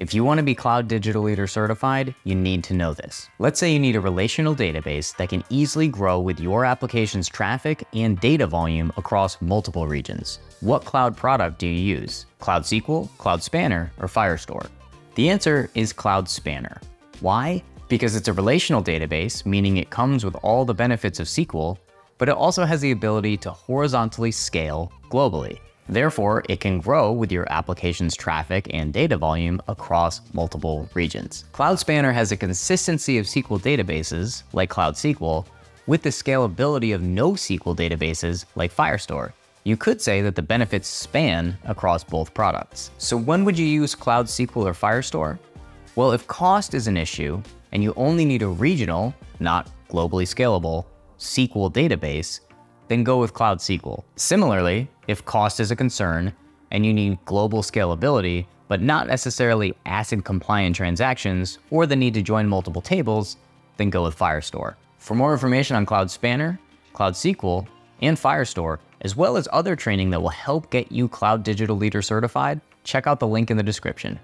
If you want to be Cloud Digital Leader certified, you need to know this. Let's say you need a relational database that can easily grow with your application's traffic and data volume across multiple regions. What cloud product do you use? Cloud SQL, Cloud Spanner, or Firestore? The answer is Cloud Spanner. Why? Because it's a relational database, meaning it comes with all the benefits of SQL, but it also has the ability to horizontally scale globally. Therefore, it can grow with your application's traffic and data volume across multiple regions. Cloud Spanner has a consistency of SQL databases, like Cloud SQL, with the scalability of NoSQL databases, like Firestore. You could say that the benefits span across both products. So when would you use Cloud SQL or Firestore? Well, if cost is an issue, and you only need a regional, not globally scalable, SQL database, then go with Cloud SQL. Similarly, if cost is a concern and you need global scalability, but not necessarily ACID compliant transactions or the need to join multiple tables, then go with Firestore. For more information on Cloud Spanner, Cloud SQL, and Firestore, as well as other training that will help get you Cloud Digital Leader certified, check out the link in the description.